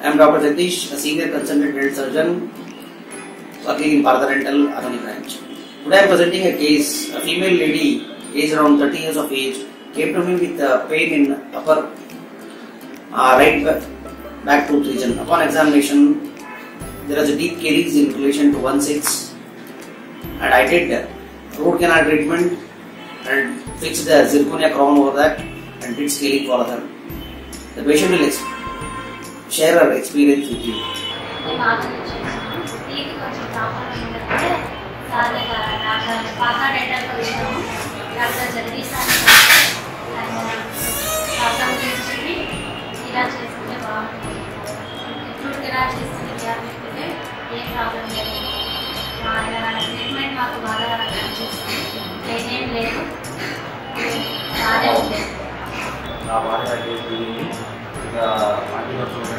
I am Dr. Jagdish, a senior consultant dental surgeon working in Bharat Dental Adani branch. Today I am presenting a case. A female lady, aged around 30 years of age, came to me with uh, pain in upper uh, right back, tooth region. Upon examination, there is a deep caries in relation to 1-6 and I did root canal treatment and fixed the zirconia crown over that and did scaling further. The patient will ex- share her experience with you. మేము ఆలోచించాము ఇది కొంచెం problem ఏంటంటే sir దగ్గర doctor పాత డెంటల్కి వచ్చాము doctor Jagadish sir problem గురించి ఇలా చేసుకుంటే బాగుంటుంది ఇప్పుడు ఇలా చేసుకుంటే ఇలా పెట్టుకుంటే ఏ ప్రాబ్లం లేదు ఆయన ట్రీట్మెంట్ మాకు బాగా అనిపిస్తుంది ఏం లేదు బాగానే ఉంది నా భార్య అయిపోయింది ఇంకా అన్ని